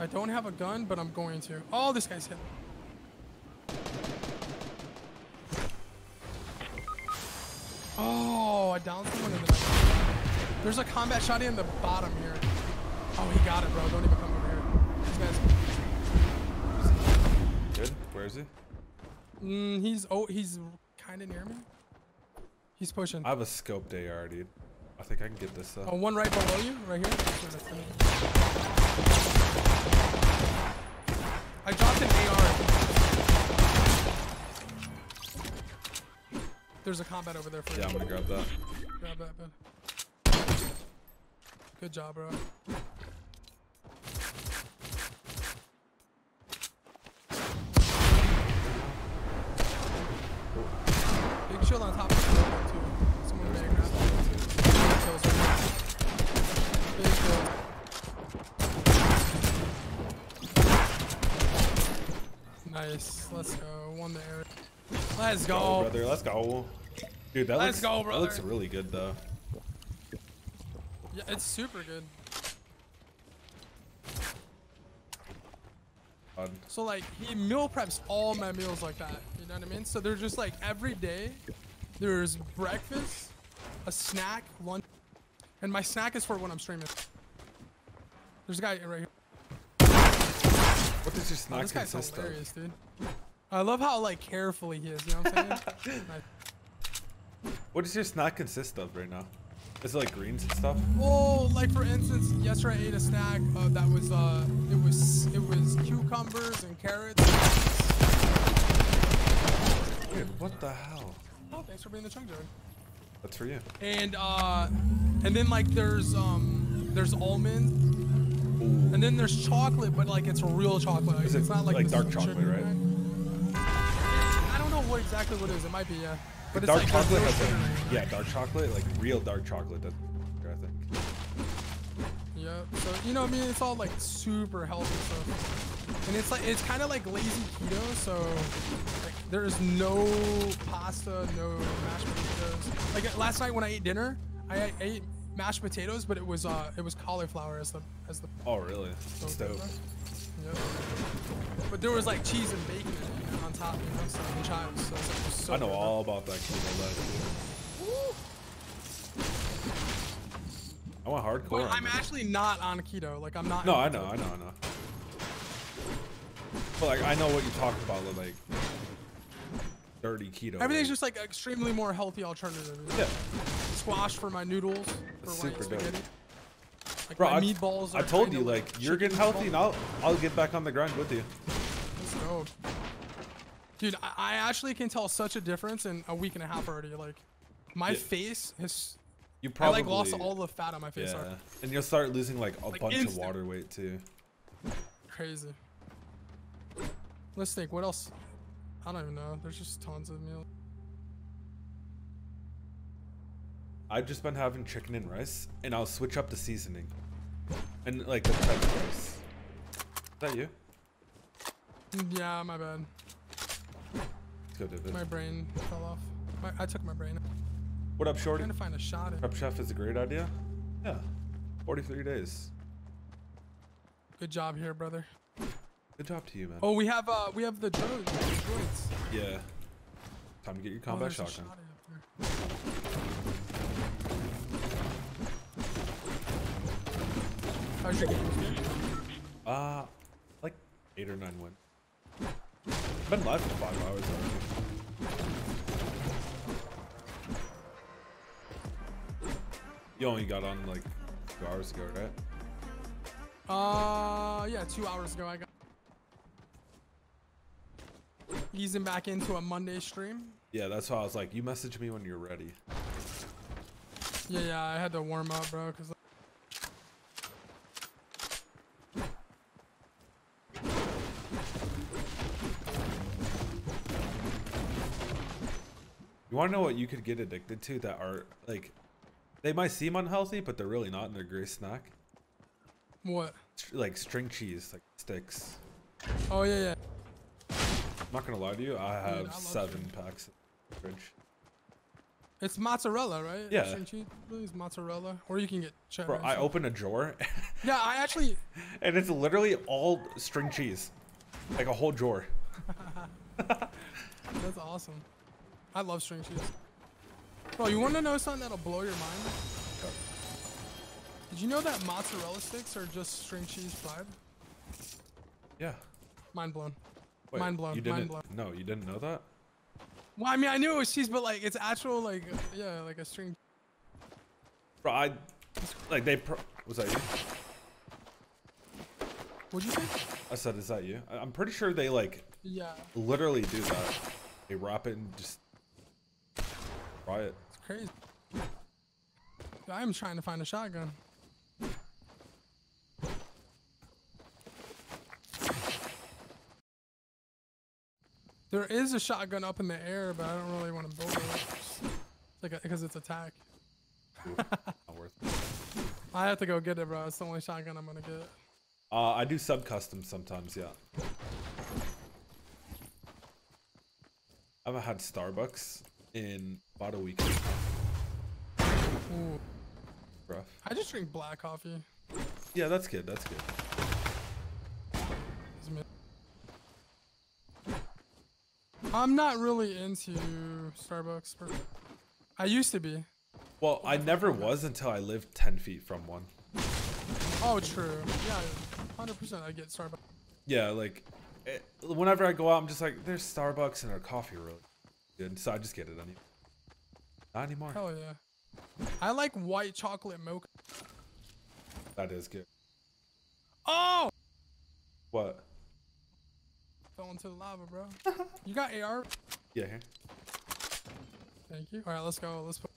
I don't have a gun, but I'm going to. Oh, this guy's hit. Oh, I downed someone in the There's a combat shot in the bottom here. Oh, he got it, bro. Don't even come over here. These guys. Good. Where is he? Mm, he's oh, he's kind of near me. He's pushing. I have a scoped AR, dude. I think I can get this. Uh, Oh, one right below you, right here. I dropped an AR. There's a combat over there for yeah, you. I'm gonna grab that. Grab that, bud. Good job, bro. Big shield on top of the building, too. Someone may grab that one, too. Kills right there. Big shield. Nice. Let's go. Won the area. Let's Go, go. brother. Let's go. Dude, that Let's looks, go, That looks really good, though. Yeah, it's super good. God. So like he meal preps all my meals like that. You know what I mean? So they're just like every day there's breakfast, a snack, lunch, and my snack is for when I'm streaming. There's a guy right here. What does your Oh, snack this guy's consist of? hilarious, dude. I love how like carefully he is. You know what I'm saying? What does your snack consist of right now? Is it like greens and stuff? Well, like for instance, yesterday I ate a snack uh, that was uh, it was it was cucumbers and carrots. Dude, what the hell? Oh, thanks for being the chunk jar. That's for you. and uh and then like there's um there's almond and then there's chocolate but like it's real chocolate. Like, Is it it's not like, like dark chocolate, right? i don't know what exactly what it is. It might be yeah. But dark it's like chocolate has like, yeah, dark chocolate, like real dark chocolate. That's I think. yeah so you know what i mean it's all like super healthy stuff. And it's like it's kind of like lazy keto so like there's no pasta no mashed potatoes. Like last night when i ate dinner i ate mashed potatoes but it was uh it was cauliflower as the as the Oh, really? That's dope. Yep. But there was like cheese and bacon you know, on top, you know, so and chives. So just so I know all about that keto life. I went hardcore. But I'm actually not on keto. Like I'm not. No, I know, I know, I know. But like, I know what you talk about, like dirty keto. Everything's like- just like extremely more healthy alternative. you know? yeah, Squash for my noodles, for super dope. Like bro. I, meatballs. I told you, like, you're getting healthy, and. I'll I'll get back on the grind with you. Let's go. Dude, I, I actually can tell such a difference in a week and a half already. Like, my Yeah. face has. You I probably like lost all the fat on my face. yeah, already. and you'll start losing like a Like, bunch of water weight too. Crazy. Let's think. What else? I don't even know. There's just tons of meal. I've just been having chicken and rice, and I'll switch up the seasoning, and like the type of rice. Is that you? Yeah, my bad. Let's go, David. My brain fell off. My, I took my brain. What up, I'm Shorty? trying to find a shot. Prep chef is a great idea. Yeah, 43 days. Good job here, brother. Good job to you, man. Oh, we have uh, we have the droids. Yeah. Time to get your Oh, combat a shotgun. shot Uh, like eight or nine win. Been live for five hours already. You only got on like two hours ago, right? Uh, yeah, two hours ago I got easing back into a Monday stream. Yeah, that's why I was like, you message me when you're ready. Yeah, yeah, I had to warm up, bro, cause want to know what you could get addicted to that are like, they might seem unhealthy, but they're really not, and they're great snack. what? Like string cheese, like sticks. Oh yeah, yeah. I'm not gonna lie to you, I have love seven packs in the fridge. It's mozzarella, right? Yeah. String cheese is mozzarella, or you can get cheddar. Bro, I stuff. open a drawer Yeah, I actually. and it's literally all string cheese. Like a whole drawer. That's awesome. I love string cheese. Bro, you want to know something that'll blow your mind? Did you know that mozzarella sticks are just string cheese fried? Yeah. Mind blown. Wait, Mind blown, You didn't blown. No, you didn't know that? Well, I mean, I knew it was cheese, but like it's actual, like yeah, like a string. Bro, I like they pro- was that you? What'd you think? I said, is that you? I'm pretty sure they like Yeah, literally do that. They wrap it and just it. it's crazy. I am trying to find a shotgun. There is a shotgun up in the air, but I don't really want to build it. It's Like, because it's attack. Not worth it. I have to go get it, bro. It's the only shotgun I'm gonna get. Uh, I do sub custom sometimes, yeah. I haven't had Starbucks in about a week. Ooh. Rough. I just drink black coffee. Yeah, that's good. That's good. I'm not really into Starbucks. I used to be. Well, I never was until I lived 10 feet from one. Oh, true. Yeah, 100% I get Starbucks. Yeah, like, it, whenever I go out, I'm just like, there's Starbucks and our coffee really good. So I just get it anyway. Not anymore. Hell yeah. I like white chocolate mocha. That is good. Oh! What? Fell into the lava, bro. you got AR? Yeah, here. Thank you. All right, let's go. Let's. Put...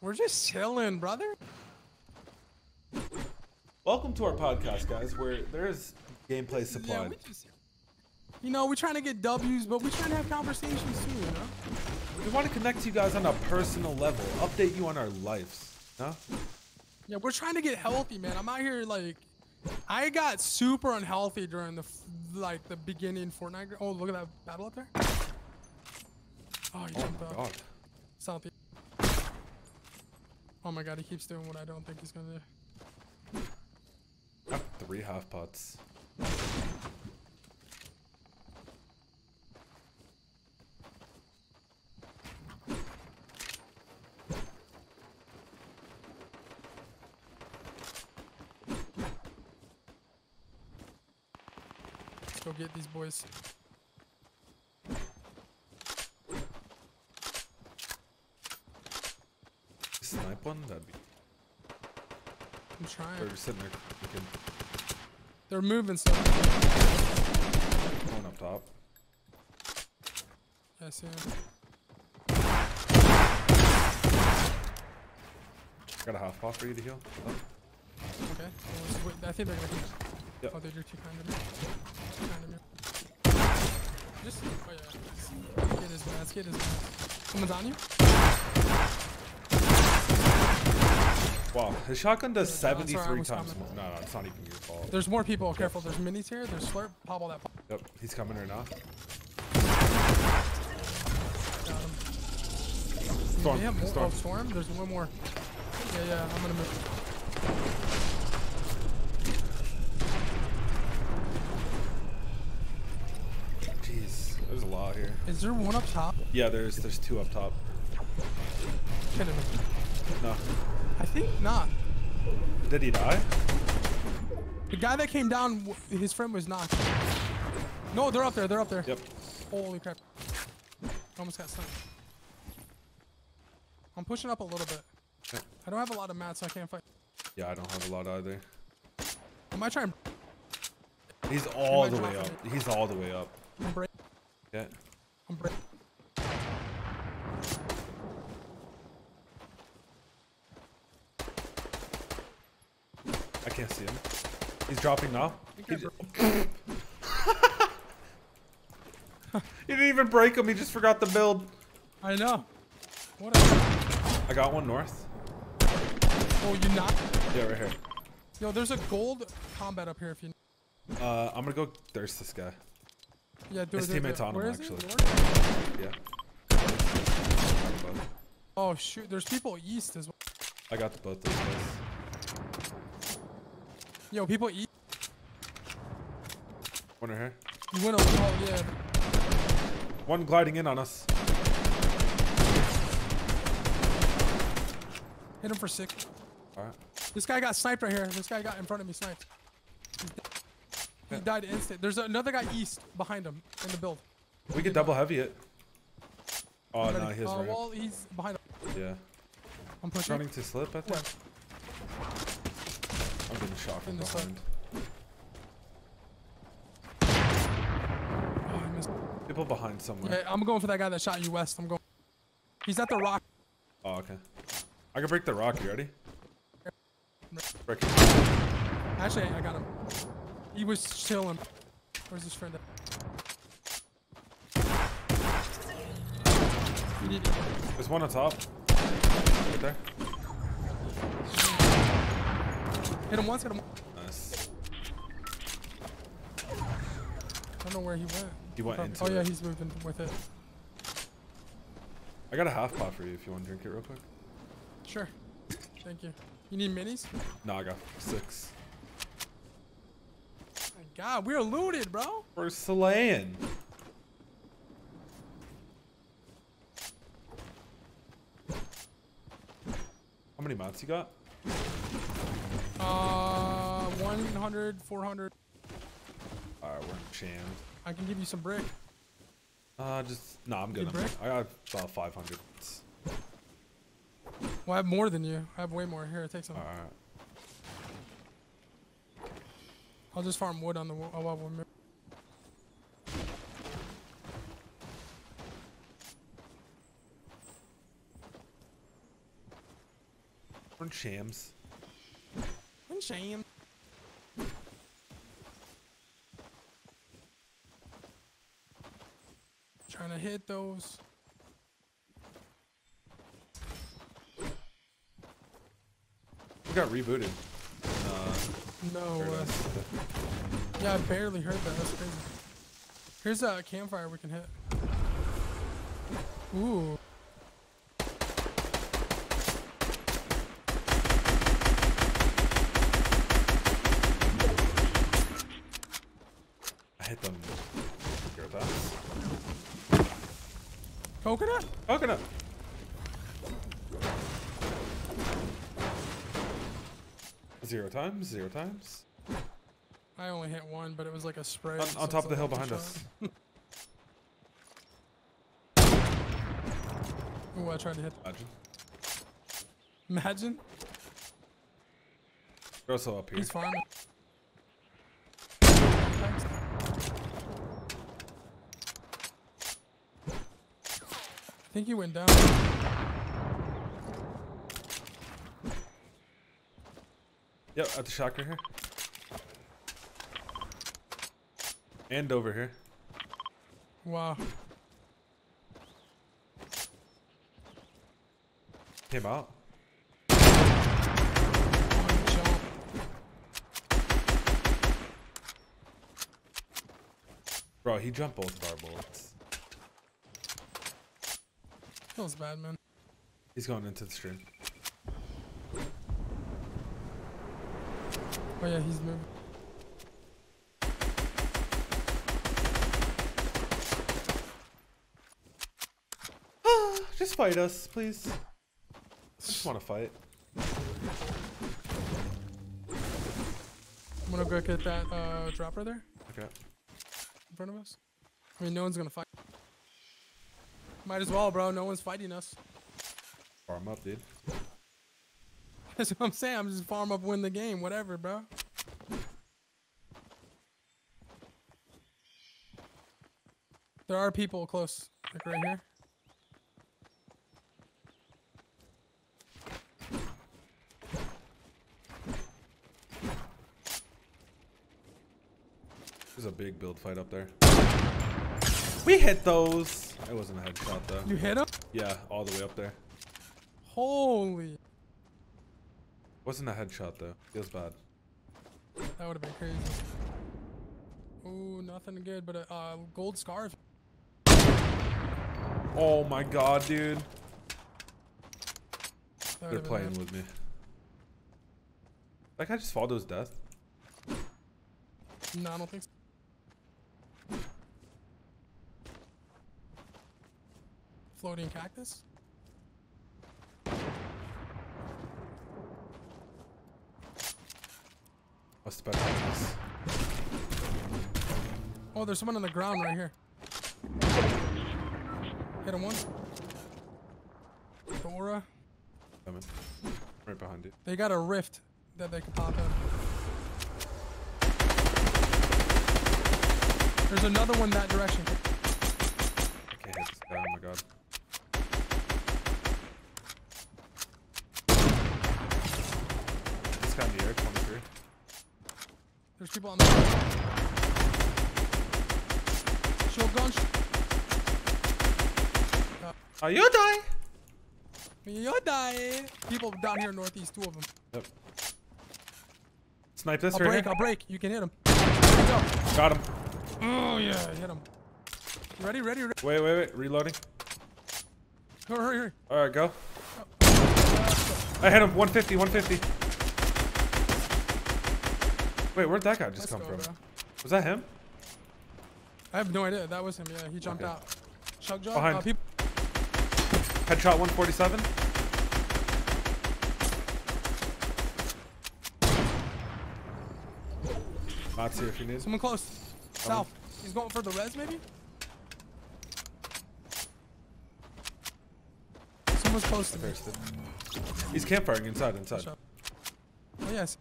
We're just chilling, brother. Welcome to our podcast, guys, where there's gameplay Yeah, supplied. we just. You know, we're trying to get W's, but we're trying to have conversations too. You know. We want to connect to you guys on a personal level, update you on our lives. huh? Yeah, we're trying to get healthy, man. I'm out here like, I got super unhealthy during the like the beginning Fortnite. Oh, look at that battle up there. Oh, he Oh jumped up. god. South. Oh my god, he keeps doing what I don't think he's gonna do. Three half pots. Get these boys. Snipe one? That'd be. I'm trying. Just sitting there looking, They're moving so. going up top. Yeah, I see him. Got a half pot for you to heal. Oh, Okay. I think they're gonna. Hit. Yep. Oh, they're too kind of me. Too kind me. Just. Oh yeah. Let's get his. Get his. Someone's on you. Wow, his shotgun does Yeah, that's where I 73 was times more. No, no, it's not even your fault. There's more people. Careful. There's minis here. There's slurp. Pop all that. Pop. Yep, he's coming right now. Got him. Storm, Yeah, oh, storm. Oh, storm. There's one more. Yeah, yeah. I'm gonna move. Jeez, there's a lot here. Is there one up top? Yeah, there's there's two up top. Kidding me. No, I think not. did he die? The guy that came down, his friend was knocked. No, they're up there. They're up there. Yep. Holy crap. Almost got stunned. I'm pushing up a little bit. Okay. I don't have a lot of mats, so I can't fight. Yeah, I don't have a lot either. Am I might try and He's all I the way up. He's all the way up. Break. Yeah. I can't see him. He's dropping now. He, he didn't even break him. He just forgot the build. I know. What? A, I got one north. oh, you not? Yeah, right here. Yo, there's a gold combat up here. If you. Uh, I'm gonna go thirst this guy. Yeah, do His it. do teammate's on him, Where is he? actually. Yeah. Oh shoot, there's people east as well. I got the both those guys. Yo, people east. One right here. You went over. Oh yeah. One gliding in on us. Hit him for six. All right. This guy got sniped right here. This guy got in front of me sniped. He died instant. There's another guy east behind him in the build. We could double heavy it. Oh no, he's uh, right. well, he's behind him. Yeah. I'm pushing. Running to slip, I think. Where? I'm getting shot from the behind. Oh, I missed. People behind somewhere. I'm going for that guy that shot you west. I'm going. He's at the rock. Oh, okay. I can break the rock. You ready? Break it. Actually, I got him. He was chilling. Where's his friend at? There's one on top. Right there. Hit him once, hit him once. Nice. I don't know where he went. He went Probably- into Oh yeah, it. he's moving with it. I got a half pot for you if you want to drink it real quick. Sure. Thank you. You need minis? No, I got six. God, we're looted, bro. We're slaying. How many mats you got? Uh, 100, 400. Alright, we're jammed. I can give you some brick. Uh, just no, I'm good. I got about 500. Well, I have more than you. I have way more. Here, take some. Alright. I'll just farm wood on the we're mo- We're shams. And shame. Trying to hit those. We got rebooted. No. Uh, yeah, I barely heard that. That's crazy. Here's a campfire we can hit. Ooh. I hit them. Coconut? Coconut. Zero times, zero times. I only hit one, but it was like a spray. On, on top of the hill behind shot. us. Ooh, I tried to hit. Imagine. Imagine. They're also up here. He's farming. I think he went down. Yep, at the shock right here. And over here. Wow. Came out. Bro, he jumped both of our bullets. Feels bad, man. He's going into the stream. Oh yeah, he's moving. Just fight us, please. I just want to fight. I'm gonna go get that uh, dropper there Okay. in front of us. I mean, no one's gonna fight. Might as well, bro. No one's fighting us. Farm up, dude. That's what I'm saying. I'm just farm up, win the game, whatever, bro. There are people close, like right here. There's a big build fight up there. We hit those. It wasn't a headshot though. You hit him? Yeah, all the way up there. Holy, Wasn't a headshot though. Feels bad. that would have been crazy. Ooh, nothing good, but a uh, gold scarf. Oh my god, dude. They're playing them. with me. That guy just fall to his death. No, I don't think so. Floating cactus? What's the better this? Oh, there's someone on the ground right here. Hit him once. Dora. Coming. Right behind it. They got a rift that they can pop in. There's another one that direction. Guy. Oh my god. This guy in the air, 23. There's people on the Shield gun. Oh, you die! You die. People down here northeast, two of them. Yep. Snipe this I'll right break, here. I'll break. You can hit him. Got him. Oh yeah, hit him. Ready, ready, ready. Wait, wait, wait. Reloading. Hurry, hurry, hurry. Alright, go. I hit him. 150, 150. Wait, where'd that guy just Let's come go, from? bro. Was that him? I have no idea. That was him. Yeah, he jumped Okay. out. Chug jump. Behind. Uh, people. Headshot 147. Mott's here if you need. Someone close. South. He's going for the res, maybe. Someone's close to me. Thirsted. He's campfiring inside, inside. Oh yes.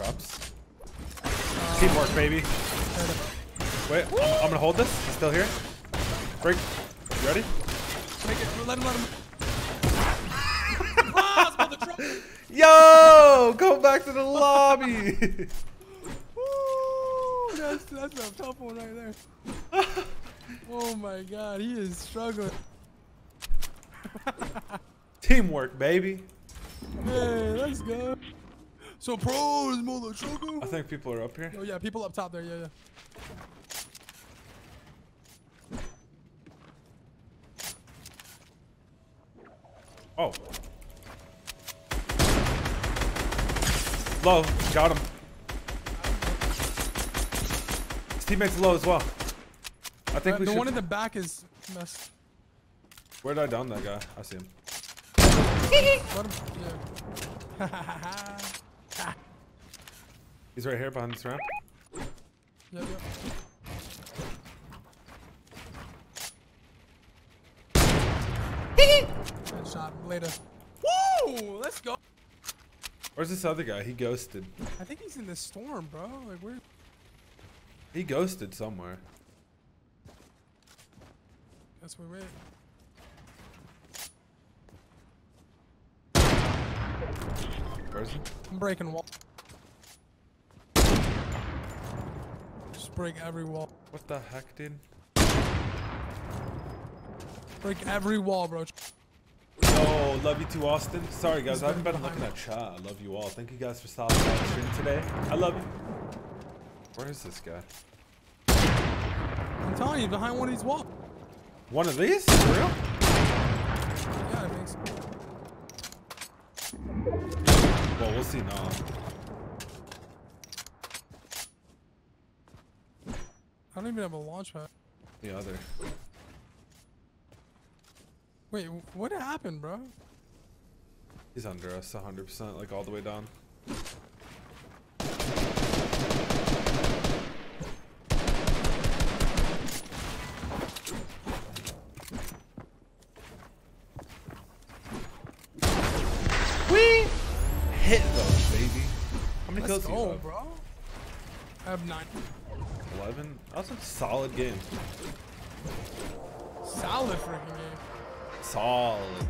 Drops. Teamwork, baby. Wait, I'm, I'm gonna hold this. He's still here. Break. You ready? Make it. Let him. Let him. ah, it's about to drop. Yo! Go back to the lobby. Woo, that's that's a tough one right there. Oh my god, he is struggling. Teamwork, baby. Hey, let's go. So pros, mother trucker. I think people are up here. Oh yeah, people up top there. Yeah, yeah. Oh. Low. Got him. His teammate's low as well. I think Uh, we the should. one in the back is messed. Where did I down that guy? I see him. Him. Yeah. He's right here behind this ramp. Yep, yep. Shot. Later. Woo! Let's go. Where's this other guy? He ghosted. I think he's in the storm, bro. Like where? He ghosted somewhere. That's where we're. Where is he? I'm breaking wall. Break every wall. What the heck, dude? Break every wall, bro. Oh, love you too, Austin. Sorry, guys. I haven't been been looking at chat. I love you all. Thank you guys for stopping by the stream today. I love you. Where is this guy? I'm telling you, behind one of these walls. One of these? For real? Yeah, I think so. Well, we'll see now. I don't even have a launch pad. The other. Wait, what happened, bro? He's under us 100%, like all the way down. We hit those, baby. How many Let's kills do you go, have? bro. I have nine. 11? That was a solid game. Solid freaking game. Solid.